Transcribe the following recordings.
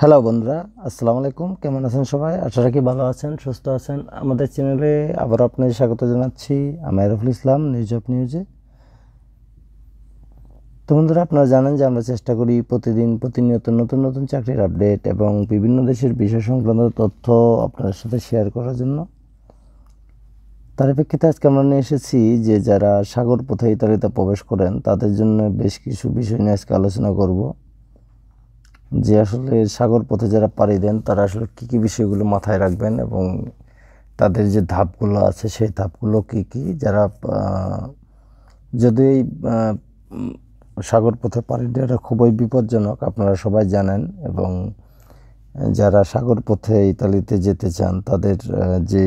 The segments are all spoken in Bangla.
হ্যালো বন্ধুরা, আসসালামু আলাইকুম। কেমন আছেন সবাই? আশা রাখি ভালো আছেন, সুস্থ আছেন। আমাদের চ্যানেলে আবার আপনাদের স্বাগত জানাচ্ছি, আমি আরফুল ইসলাম নিউজ অফ নিউজে তো বন্ধুরা, আপনারা জানেন যে আমরা চেষ্টা করি প্রতিদিন প্রতিনিয়ত নতুন নতুন চাকরির আপডেট এবং বিভিন্ন দেশের বিষয় সংক্রান্ত তথ্য আপনাদের সাথে শেয়ার করার জন্য। তার প্রেক্ষিতে আজকে আমরা নিয়ে এসেছি যে যারা সাগর পথে ইতালিতে প্রবেশ করেন, তাদের জন্য বেশ কিছু বিষয় নিয়ে আজকে আলোচনা করব। যে আসলে সাগর পথে যারা পাড়ি দেন, তারা আসলে কী কী বিষয়গুলো মাথায় রাখবেন এবং তাদের যে ধাপগুলো আছে, সেই ধাপগুলো কী কী? যারা যদি এই সাগর পথে পাড়ি দেওয়াটা খুবই বিপজ্জনক, আপনারা সবাই জানেন এবং যারা সাগর পথে ইতালিতে যেতে চান, তাদের যে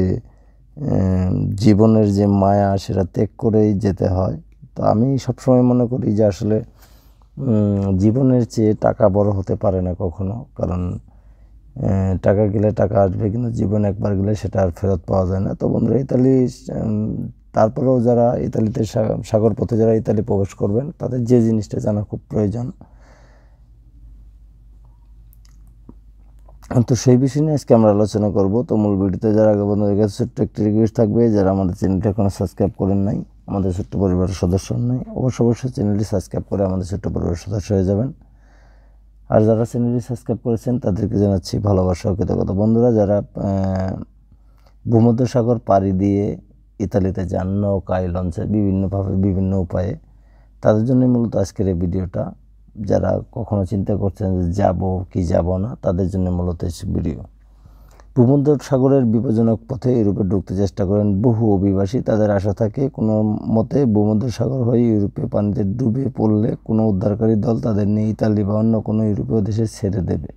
জীবনের যে মায়া, সেটা ত্যাগ করেই যেতে হয়। তো আমি সবসময় মনে করি যে আসলে জীবনের চেয়ে টাকা বড় হতে পারে না কখনো। কারণ টাকা গেলে টাকা আসবে, কিন্তু জীবন একবার গেলে সেটা আর ফেরত পাওয়া যায় না। তো বন্ধুরা, ইতালি তারপরেও যারা ইতালিতে সাগর পথে যারা ইতালি প্রবেশ করবেন, তাদের যে জিনিসটা জানা খুব প্রয়োজন। তো সেই বিষয় নিয়ে আজকে আমরা আলোচনা করব। তো মূল ভিডিওতে যারা আগে বন্ধুদের কাছে ছোট্ট একটি রিকোয়েস্ট থাকবে, যারা আমাদের চ্যানেলটি এখনও সাবস্ক্রাইব করেন নাই আমাদের ছোট্ট পরিবারের সদস্য নাই অবশ্য অবশ্যই চ্যানেলটি সাবস্ক্রাইব করে আমাদের ছোট্ট পরিবারের সদস্য হয়ে যাবেন। আর যারা চ্যানেলটি সাবস্ক্রাইব করেছেন, তাদেরকে জানাচ্ছি ভালোবাসা ও কৃতজ্ঞতা। বন্ধুরা, যারা ভূমধ্যসাগর পাড়ি দিয়ে ইতালিতে যান, নৌকায়, লঞ্চে বিভিন্নভাবে বিভিন্ন উপায়ে, তাদের জন্যই মূলত আজকের এই ভিডিওটা। যারা কখনো চিন্তা করছেন যে যাব কি যাব না, তাদের জন্য মূলত এই ভিডিও। ভূমধ্য সাগরের বিপজ্জনক পথে ইউরোপে ঢুকতে চেষ্টা করেন বহু অভিবাসী। তাদের আশা থাকে, কোনো মতে ভূমধ্য সাগর হয়ে ইউরোপে পানিতে ডুবে পড়লে কোনো উদ্ধারকারী দল তাদের নিয়ে ইতালি বা অন্য কোনো ইউরোপীয় দেশে ছেড়ে দেবে।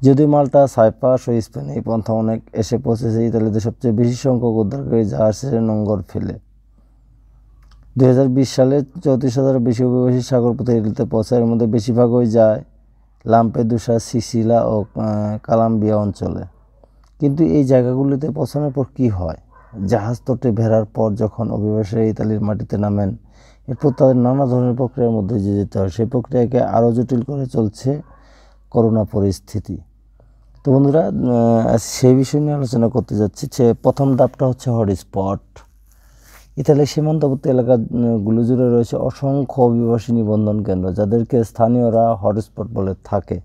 যদিও মাল্টা সাইপাস ও স্পেন এই পন্থা অনেক এসে পৌঁছেছে ইতালিতে সবচেয়ে বেশি সংখ্যক উদ্ধারকারী জাহাজ ছেড়ে নোঙ্গর ফেলে। দু হাজার বিশ সালে চৌত্রিশ হাজার বেশি অভিবাসী সাগরপথে ইতালিতে পৌঁছায়, এর মধ্যে বেশিরভাগই যায় লাম্পেদুসা, সিসিলা ও কালাম্বিয়া অঞ্চলে। কিন্তু এই জায়গাগুলিতে পৌঁছানোর পর কী হয়? জাহাজ তটে ভেড়ার পর যখন অভিবাসীরা ইতালির মাটিতে নামেন, এরপর তাদের নানা ধরনের প্রক্রিয়ার মধ্যে যে যেতে হয়। সেই প্রক্রিয়াকে আরও জটিল করে চলছে করোনা পরিস্থিতি। তো বন্ধুরা সেই বিষয় নিয়ে আলোচনা করতে যাচ্ছি যে প্রথম ধাপটা হচ্ছে হটস্পট ইতালির সীমান্তবর্তী এলাকাগুলো জুড়ে রয়েছে অসংখ্য অভিবাসী নিবন্ধন কেন্দ্র, যাদেরকে স্থানীয়রা হটস্পট বলে থাকে।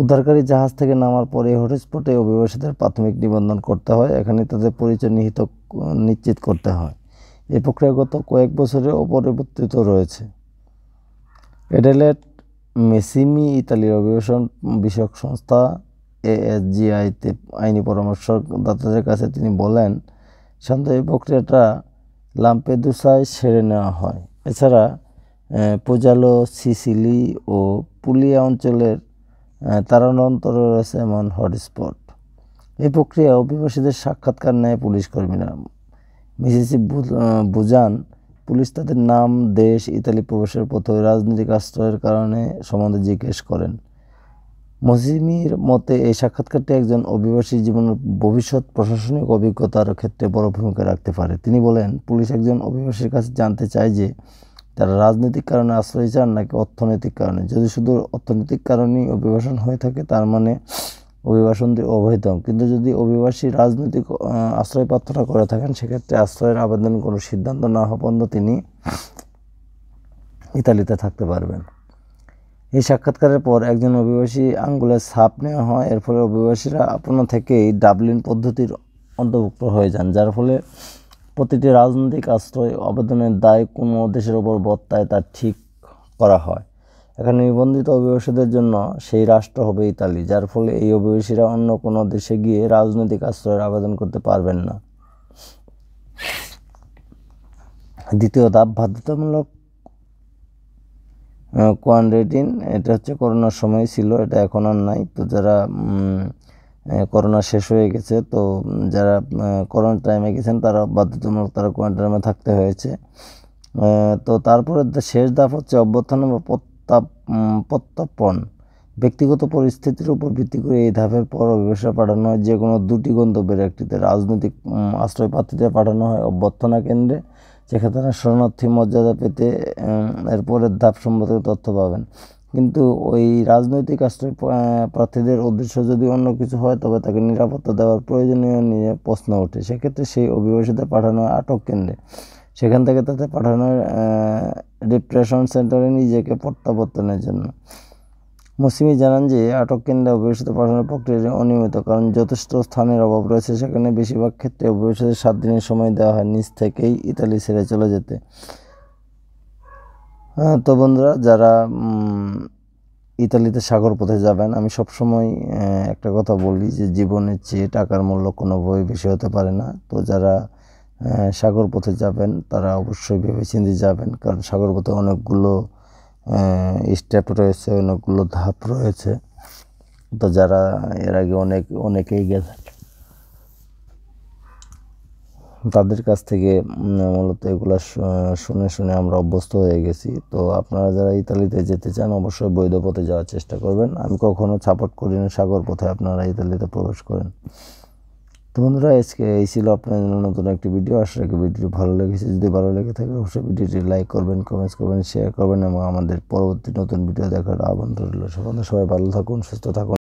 উদ্ধারকারী জাহাজ থেকে নামার পরে হটস্পটে অভিবাসীদের প্রাথমিক নিবন্ধন করতে হয়। এখানে তাদের পরিচয় নিহিত, নিশ্চিত করতে হয়। এই প্রক্রিয়া গত কয়েক বছরে অপরিবর্তিত রয়েছে। এডেলেট মেসিমি, ইতালির অভিবাসন বিষয়ক সংস্থা, এএসজিআইতে আইনি পরামর্শদাতাদের কাছে তিনি বলেন সাধারণত এই প্রক্রিয়াটা লাম্পেদুসায় সেরে নেওয়া হয়। এছাড়া পোজালো সিসিলি ও পুলিয়া অঞ্চলের আহ, তারানন্তরে রয়েছে এমন হটস্পট। এই প্রক্রিয়া অভিবাসীদের সাক্ষাৎকার নেয় পুলিশ কর্মীরা। মিসিসি বুজান পুলিশ তাদের নাম দেশ ইতালি প্রবেশের পথে রাজনৈতিক আশ্রয়ের কারণে সম্বন্ধে জিজ্ঞেস করেন। মজিমির মতে এই সাক্ষাৎকারটি একজন অভিবাসী জীবনের ভবিষ্যৎ প্রশাসনিক অভিজ্ঞতার ক্ষেত্রে বড় ভূমিকা রাখতে পারে। তিনি বলেন, পুলিশ একজন অভিবাসীর কাছে জানতে চায় যে তারা রাজনৈতিক কারণে আশ্রয় চান নাকি অর্থনৈতিক কারণে। যদি শুধু অর্থনৈতিক কারণেই অভিবাসন হয়ে থাকে, তার মানে অভিবাসনটি অবহিত কিন্তু যদি অভিবাসী রাজনৈতিক আশ্রয় প্রার্থনা করে থাকেন, সেক্ষেত্রে আশ্রয়ের আবেদন কোনো সিদ্ধান্ত না হওয়া পর্যন্ত তিনি ইতালিতে থাকতে পারবেন। এই সাক্ষাৎকারের পর একজন অভিবাসী আঙ্গুলের ছাপ নেওয়া হয়। এর ফলে অভিবাসীরা আপনা থেকেই ডাবলিন পদ্ধতির অন্তর্ভুক্ত হয়ে যান, যার ফলে প্রতিটি রাজনৈতিক আশ্রয় আবেদনের দায় কোনো দেশের ওপর বর্তায় তা ঠিক করা হয়। এখানে নিবন্ধিত অভিবাসীদের জন্য সেই রাষ্ট্র হবে ইতালি, যার ফলে এই অভিবাসীরা অন্য কোনো দেশে গিয়ে রাজনৈতিক আশ্রয়ের আবেদন করতে পারবেন না। দ্বিতীয় ধাপ বাধ্যতামূলক কোয়ারেন্টাইন এটা হচ্ছে করোনার সময় ছিল, এটা এখন আর নাই। তো যারা করোনা শেষ হয়ে গেছে, তো যারা করোনা টাইমে গেছেন, তারা বাধ্যতামূলক তারা কোয়ারেন্টাইনে থাকতে হয়েছে। তো তারপরে শেষ ধাপ হচ্ছে অভ্যর্থনা বা প্রত্যাপ প্রত্যাপন ব্যক্তিগত পরিস্থিতির উপর ভিত্তি করে এই ধাপের পর অভিবাসীরা পাঠানো হয় যে কোনো দুটি গন্তব্যের একটিতে। রাজনৈতিক আশ্রয় প্রার্থীদের পাঠানো হয় অভ্যর্থনা কেন্দ্রে যেখানে তারা শরণার্থী মর্যাদা পেতে উম, এর পরের ধাপ সম্পর্কে তথ্য পাবেন। কিন্তু ওই রাজনৈতিক আশ্রয় প্রার্থীদের উদ্দেশ্য যদি অন্য কিছু হয় তবে তাকে নিরাপত্তা দেওয়ার প্রয়োজনীয় নিয়ে প্রশ্ন ওঠে। সেক্ষেত্রে সেই অভিবাসীদের পাঠানো আটক কেন্দ্রে। সেখান থেকে তাদের পাঠানোর ডিপ্রেশন সেন্টারে নিজেকে প্রত্যাবর্তনের জন্য। মুসিমি জানান যে আটক কেন্দ্রে অভিবাসীদের পাঠানোর প্রক্রিয়া অনিয়মিত, কারণ যথেষ্ট স্থানের অভাব রয়েছে। সেখানে বেশিরভাগ ক্ষেত্রে অভিবাসীদের সাত দিনের সময় দেওয়া হয়, নিজ থেকেই ইতালি ছেড়ে চলে যেতে। তো বন্ধুরা, যারা ইতালিতে সাগর পথে যাবেন, আমি সবসময় একটা কথা বলি যে জীবনের চেয়ে টাকার মূল্য কোনোভাবেই বেশি হতে পারে না। তো যারা সাগর পথে যাবেন, তারা অবশ্যই ভেবেচিন্তে যাবেন, কারণ সাগর পথে অনেকগুলো স্টেপ রয়েছে, অনেকগুলো ধাপ রয়েছে। তো যারা এর আগে অনেক, অনেকেই গেছেন তাদের কাছ থেকে মূলত এগুলো শুনে শুনে আমরা অভ্যস্ত হয়ে গেছি। তো আপনারা যারা ইতালিতে যেতে চান, অবশ্যই বৈধ পথে যাওয়ার চেষ্টা করবেন। আমি কখনো সাপোর্ট করি না সাগর পথে আপনারা ইতালিতে প্রবেশ করেন। তো বন্ধুরা, আজকে এই ছিল আপনার জন্য নতুন একটি ভিডিও আশা রাখি ভিডিওটি ভালো লেগেছে। যদি ভালো লেগে থাকে, অবশ্যই ভিডিওটি লাইক করবেন কমেন্টস করবেন শেয়ার করবেন এবং আমাদের পরবর্তী নতুন ভিডিও দেখার আহ্বান রইল। সবাই ভালো থাকুন, সুস্থ থাকুন।